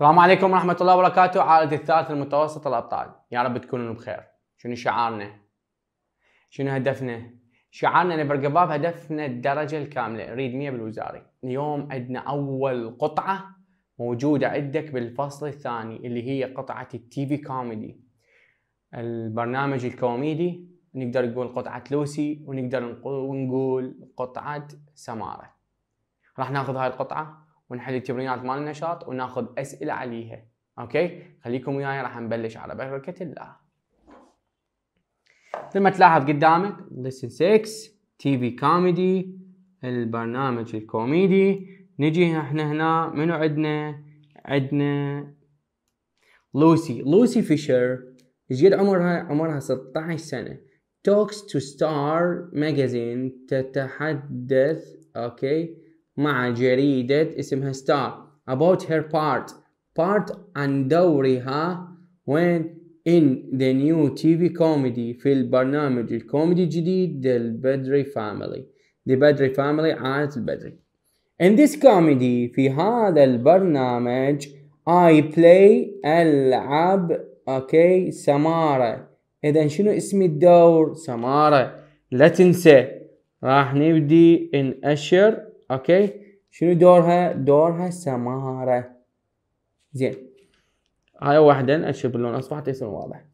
السلام عليكم ورحمة الله وبركاته عائلة الثالث المتوسط الأبطال. يا رب تكونوا بخير. شنو شعارنا؟ شنو هدفنا؟ شعارنا نبر قباب هدفنا الدرجة الكاملة. نريد 100 بالوزاري. اليوم عندنا أول قطعة موجودة عندك بالفصل الثاني اللي هي قطعة التي في كوميدي. البرنامج الكوميدي نقدر نقول قطعة لوسي ونقدر نقول قطعة سمارة. راح ناخذ هاي القطعة. ونحل التمرينات مال النشاط وناخذ أسئلة عليها. okay؟ خليكم وياي راح نبلش على بركة الله. مثل ما تلاحظ قدامك lesson 6 TV comedy البرنامج الكوميدي. نجي إحنا هنا منو عندنا؟ عندنا لوسي لوسي فيشر إيش قد عمرها عمرها 16 سنة. talks to Star magazine تتحدث okay؟ مع جريدة اسمها Star about her part. Part عن دورها when in the new TV comedy في البرنامج الكوميدي الجديد The بدري family. The بدري family عائلة البدري in this comedy في هذا البرنامج I play ألعب okay سمارة اذا شنو اسم الدور؟ سمارة لا تنسى راح نبدي نأشر okay شنو دورها دورها سمارة. زين. هاي واحدة باللون الاصفر حتى يصير واضح.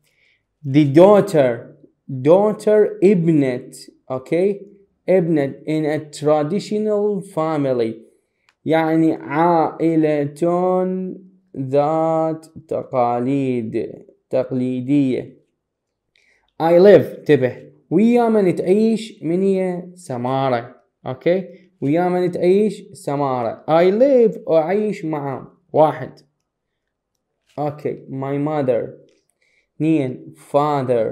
The daughter daughter ابنة okay ابنة in a traditional family. يعني عائلة ذات تقاليد تقليدية. I live انتبه. ويا من تعيش من هي سمارة. okay ويا من تعيش سمارة. I live أعيش مع واحد. okay. My mother. اثنين. Father.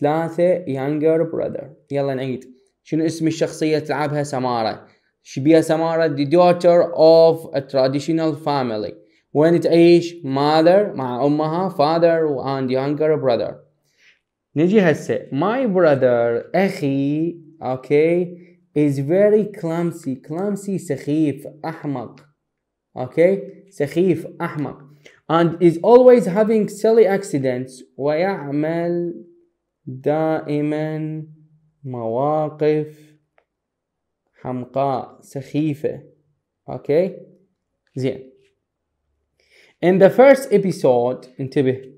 ثلاثة. Younger brother. يلا نعيد. شنو اسم الشخصية تلعبها سمارة؟ شبيها سمارة the daughter of a traditional family. وين تعيش؟ Mother مع أمها. Father and younger brother. نجي هسه. My brother. أخي. أوكي. Is very clumsy clumsy سخيف أحمق okay سخيف أحمق and is always having silly accidents ويعمل دائما مواقف حمقاء سخيفة okay زين in the first episode انتبه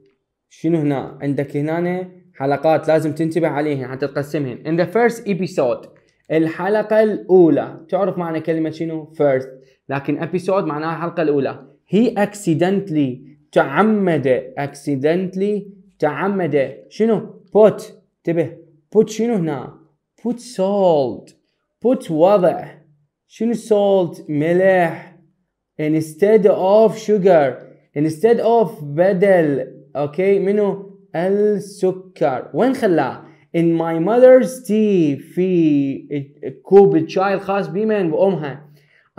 شنو هنا عندك هنا حلقات لازم تنتبه عليهن حتى تقسمهن in the first episode الحلقة الأولى. تعرف معنى كلمة شنو؟ First. لكن episode معناها الحلقة الأولى. هي accidentally تعمد. Accidentally تعمد. شنو؟ Put. انتبه. Put شنو هنا؟ Put salt. Put وضع. شنو salt ملح. Instead of sugar. Instead of بدل. أوكي منو؟ السكر. وين خلاه؟ In my mother's tea في كوب الشاي الخاص بمن بأمها.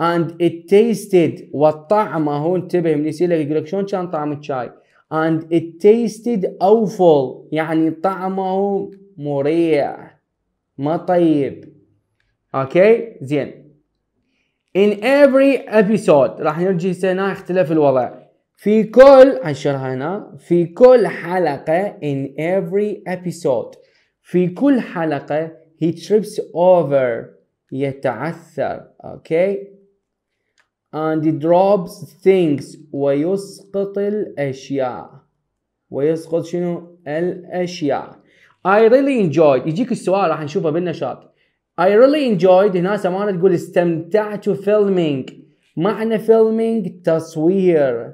And it tasted والطعمه هو انتبه من يصير لك يقول لك شلون كان طعم الشاي؟ And it tasted awful يعني طعمه مريع ما طيب. أوكي زين. In every episode راح نرجي سنة اختلف الوضع. في كل عشرها هنا في كل حلقة in every episode. في كل حلقة he trips over يتعثر okay and he drops things ويسقط الأشياء. ويسقط شنو؟ الأشياء. I really enjoyed يجيك السؤال راح نشوفه بالنشاط. I really enjoyed هنا سمانة تقول استمتعت filming. معنى filming تصوير.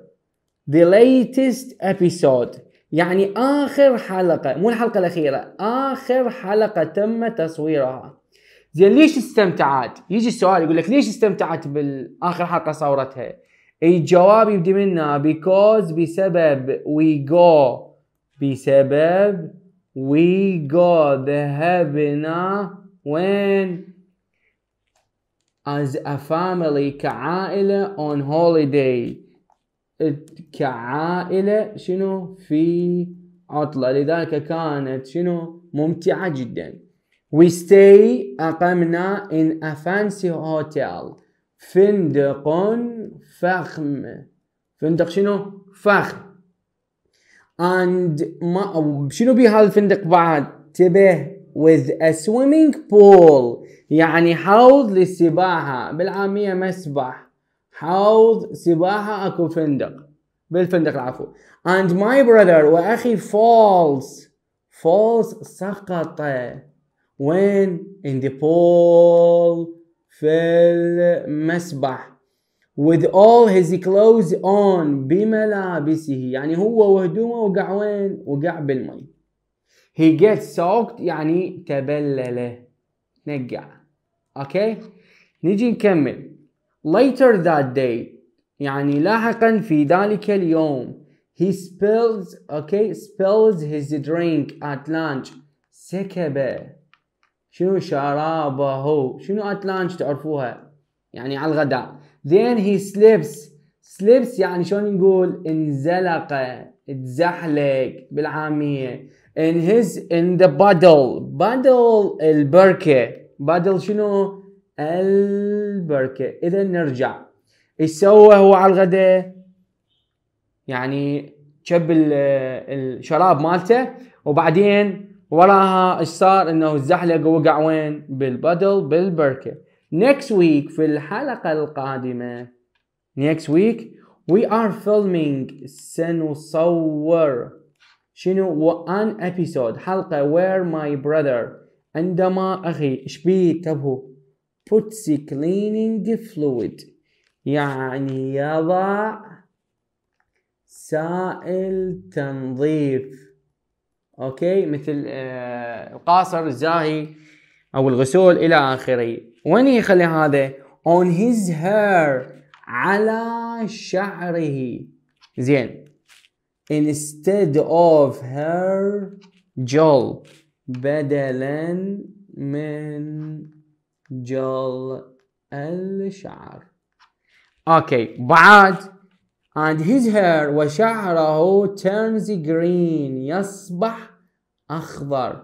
The latest episode. يعني آخر حلقة مو الحلقة الأخيرة آخر حلقة تم تصويرها زين ليش استمتعت؟ يجي السؤال يقول لك ليش استمتعت بالآخر حلقة صورتها؟ الجواب يبدي منها because بسبب we go بسبب we go ذهبنا وين؟ as a family كعائلة on holiday كعائلة شنو؟ في عطلة. لذلك كانت شنو؟ ممتعة جدا. We stay أقمنا in a fancy hotel. فندق فخم. فندق شنو؟ فخم. And ما شنو بهذا الفندق بعد؟ انتبه with a swimming pool. يعني حوض للسباحة. بالعامية مسبح. حوض سباحة أكو فندق. بالفندق العفو. And my brother واخي falls falls سقط وين in the pool في المسبح with all his clothes on بملابسه. يعني هو وهدومه وقع وين؟ وقع بالمي. He gets soaked يعني تبلله. نقع. أوكي نجي نكمل. Later that day يعني لاحقا في ذلك اليوم he spills okay spills his drink at lunch سكب شنو شرابه شنو at lunch تعرفوها يعني على الغداء then he slips slips يعني شلون نقول انزلق تزحلق بالعامية in his in the puddle puddle البركة puddle شنو البركة. إذا نرجع. إيش سوى هو على الغداء يعني شب الشراب مالته وبعدين وراها إيش صار؟ إنه زحلق ووقع وين؟ بالبدل بالبركة. Next week في الحلقة القادمة. Next week we are filming سنصور. شنو؟ an episode. حلقة where my brother عندما أخي إيش بيه؟ Puts cleaning fluid. يعني يضع سائل تنظيف. أوكي؟ مثل آه القاصر الزاهي أو الغسول إلى آخره. وين يخلي هذا؟ On his hair على شعره. زين. Instead of her gel بدلا من جل الشعر. أوكي بعد. And his hair وشعره turns green. يصبح أخضر.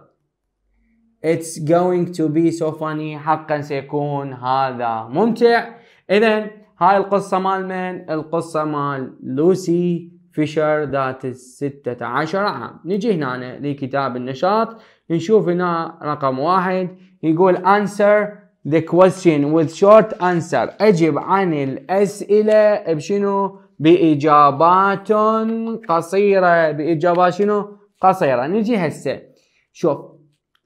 It's going to be so funny. حقا سيكون هذا ممتع. إذا هاي القصة مال من؟ القصة مال لوسي فيشر ذات الستة عشر عام. نجي هنا لكتاب النشاط. نشوف هنا رقم واحد. يقول answer the question with short answer. اجب عن الأسئلة بشنو؟ بإجابات قصيرة. بإجابات شنو؟ قصيرة. نجي هسه. شوف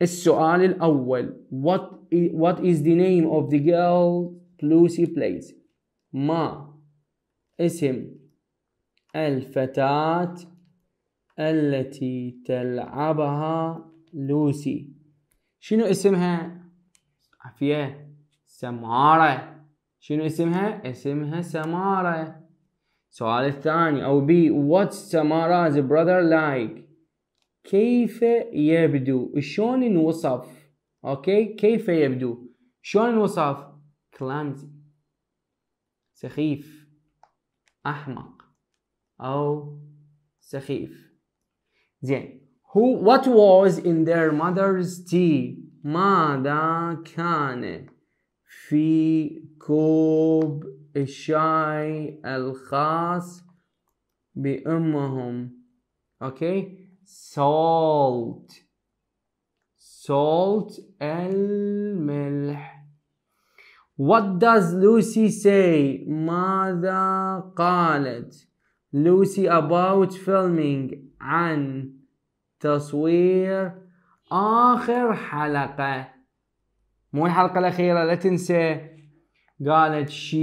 السؤال الأول. What is, what is the name of the girl Lucy plays? ما اسم الفتاة التي تلعبها لوسي شنو اسمها؟ عافية سمارة شنو اسمها اسمها سمارة السؤال الثاني أو B what's Samara's brother like كيف يبدو شلون نوصف okay كيف يبدو شلون نوصف clumsy سخيف أحمق أو سخيف زين who what was in their mother's tea? ماذا كان في كوب الشاي الخاص بأمهم؟ أوكي؟ salt. salt الملح. What does Lucy say? ماذا قالت؟ Lucy about filming عن تصوير آخر حلقة. مو الحلقة الأخيرة لا تنسى. قالت she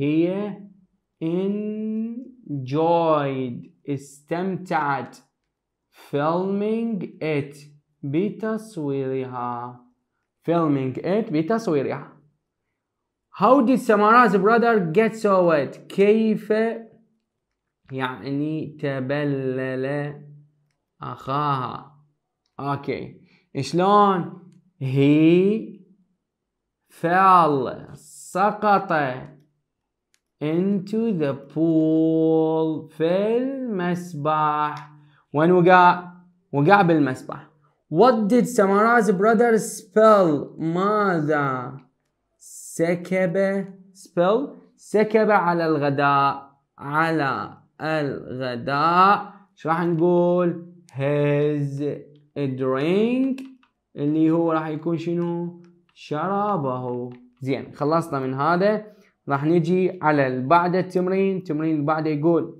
هي enjoyed استمتعت. filming it بتصويرها. filming it بتصويرها. How did Samara's brother get so wet? كيف يعني تبلل أخاها؟ أوكي. شلون؟ He fell. سقط. Into the pool. في المسبح. وين وقع؟ وقع بالمسبح. What did Samara's brother spell? ماذا سكب؟ Spell. سكب على الغداء. على الغداء. إيش راح نقول؟ His drink اللي هو راح يكون شنو؟ شرابه. زين خلصنا من هذا. راح نجي على بعد التمرين التمرين اللي بعده يقول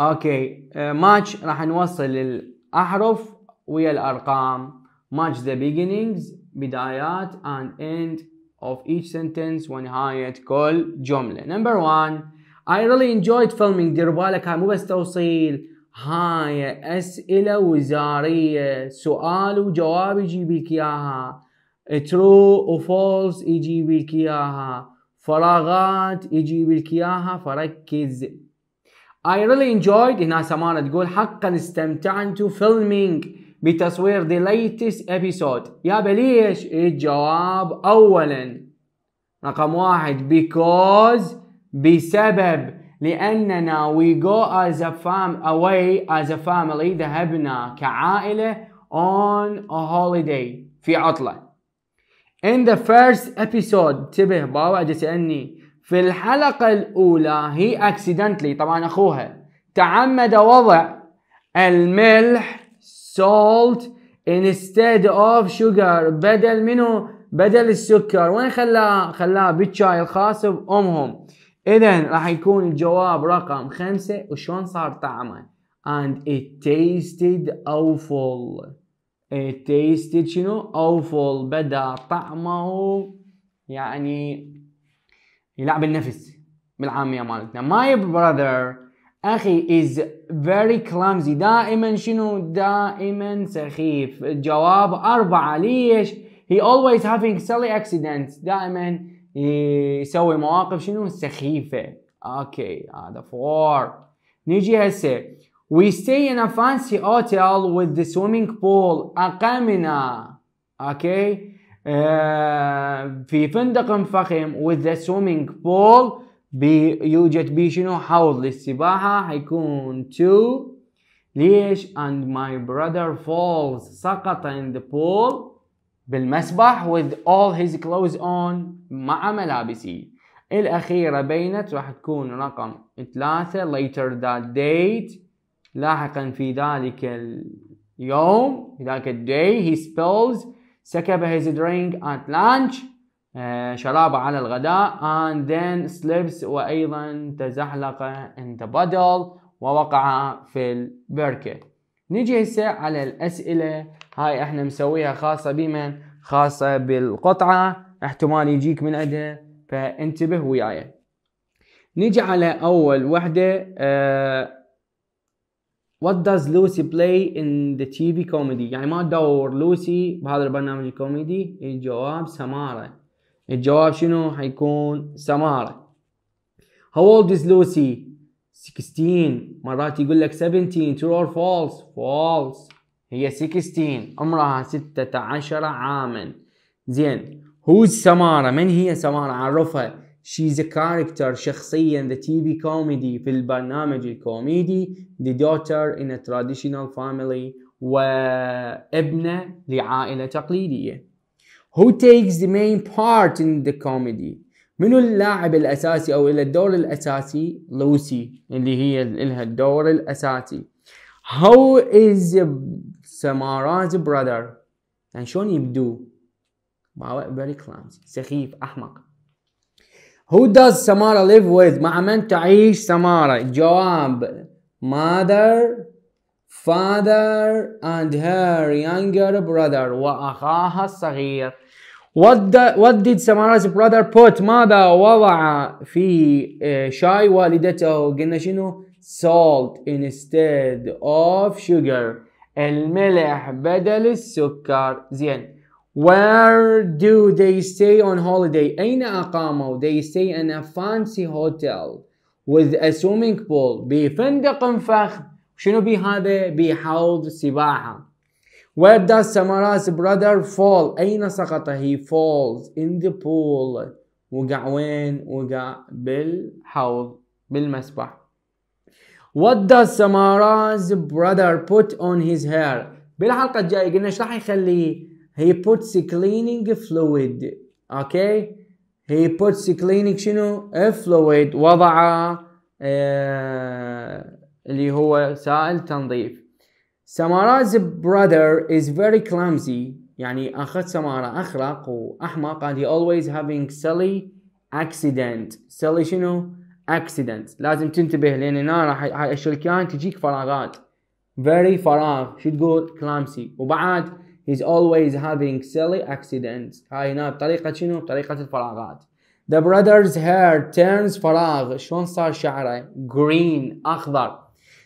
okay match راح نوصل الاحرف ويا الأرقام. Match the beginnings بدايات and end of each sentence ونهاية كل جملة. Number one I really enjoyed filming دير بالك هاي مو بس توصيل. هاي أسئلة وزارية سؤال وجواب يجيب لك إياها. True و false يجيب لك إياها. فراغات يجيب لك إياها. فركز. I really enjoyed هنا سمارة تقول حقا استمتعت filming بتصوير the latest episode. يابا ليش الجواب اولا. رقم واحد because بسبب. لأننا we go as a fam away as a family ذهبنا كعائلة on a holiday في عطلة. In the first episode انتبه بابا تسألني في الحلقة الأولى هي accidentally طبعا أخوها تعمد وضع الملح salt instead of sugar بدل منه بدل السكر. وين خلاه خلاه بالشاي الخاص بأمهم. إذا راح يكون الجواب رقم خمسة وشون صار طعمه؟ And it tasted awful. It tasted شنو؟ Awful. بدأ طعمه يعني يلعب النفس بالعامية مالتنا. My brother أخي is very clumsy. دائما شنو؟ دائما سخيف. الجواب أربعة. ليش؟ He always having silly accidents. دائما يسوي مواقف شنو سخيفة أوكي هذا four نيجي هسه we stay in a fancy hotel with the swimming pool اقمنا أوكي آه في فندق فخم with the swimming pool بيوجد بي شنو حوض للسباحة حيكون two ليش and my brother falls سقط in the pool بالمسبح with all his clothes on مع ملابسه. الأخيرة بينت راح تكون رقم ثلاثة later that date. لاحقا في ذلك اليوم في ذلك الداي he spills سكب his drink at lunch آه، شرابه على الغداء and then slips وأيضا تزحلق in the puddle ووقع في البركة. نجي هسه على الأسئلة. هاي إحنا مسويها خاصة بمن؟ خاصة بالقطعة. احتمال يجيك من عندها. فانتبه وياي. نجي على أول وحدة. uh, What does Lucy play in the TV comedy? يعني ما دور لوسي بهذا البرنامج الكوميدي. الجواب سمارة. الجواب شنو؟ حيكون سمارة. How old is Lucy? 16 مرات يقول لك 17 true or false false هي 16 عمرها 16 عاما زين who's سمارة من هي سمارة عرفها she's a character شخصيا the TV comedy في البرنامج الكوميدي the daughter in a traditional family وابنة لعائلة تقليدية who takes the main part in the comedy منو اللاعب الأساسي أو الدور الأساسي؟ لوسي اللي هي لها الدور الأساسي. How is Samara's brother يعني شلون يبدو؟ very clumsy سخيف أحمق. Who does Samara live with مع من تعيش سمارة؟ جواب mother father and her younger brother وأخاها الصغير. What, the, what did Samara's brother put ماذا وضع في شاي والدته قلنا شنو salt instead of sugar الملح بدل السكر زين Where do they stay on holiday أين أقاموا they stay in a fancy hotel with a swimming pool بفندق فخم شنو بهذا بحوض سباحة Where does Samara's brother fall? أين سقط? He falls in the pool. وقع وين؟ وقع بالحوض بالمسبح. What does Samara's brother put on his hair? بالحلقة الجاية قلنا إيش راح يخلي؟ He puts cleaning fluid. أوكي؟ He puts cleaning شنو؟ fluid وضع آه اللي هو سائل تنظيف سمارا's brother is very clumsy. يعني أخت سمارة أخرق وأحمق and he always having silly accident silly شنو accident لازم تنتبه لأن هنا راح هاي الشركان تجيك فراغات very فراغ شو تقول clumsy. وبعد he's always having silly accidents. هاي هنا بطريقة شنو بطريقة الفراغات the brother's hair turns فراغ شلون صار شعره green أخضر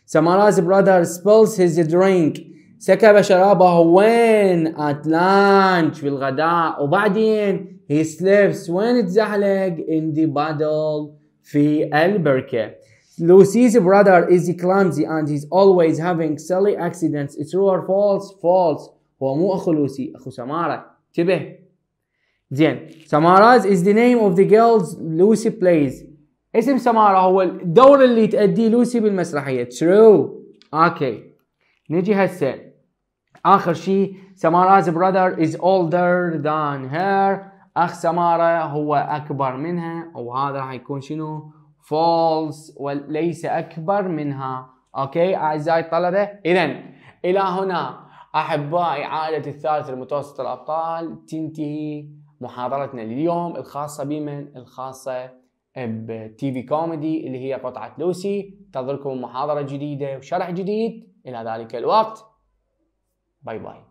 سمارا's brother spills his drink سكب شرابه وين at lunch في الغداء وبعدين he slips وين تزحلق in the puddle في البركة Lucy's brother is clumsy and he's always having silly accidents. It's true or false? False. هو مو اخو لوسي اخو سمارة انتبه زين سماراز is the name of the girls Lucy plays اسم سمارة هو الدور اللي تأديه لوسي بالمسرحية. True. أوكي نجي هسه. آخر شيء سماراز brother is older than her. أخ سمارة هو أكبر منها وهذا راح يكون شنو؟ False وليس أكبر منها. okay أعزائي الطلبة اذا إلى هنا. أحبائي عائلة الثالث المتوسط الأبطال تنتهي محاضرتنا اليوم الخاصة بمن؟ الخاصة ب TV comedy اللي هي قطعة لوسي انتظركم محاضرة جديدة وشرح جديد. إلى ذلك الوقت. باي باي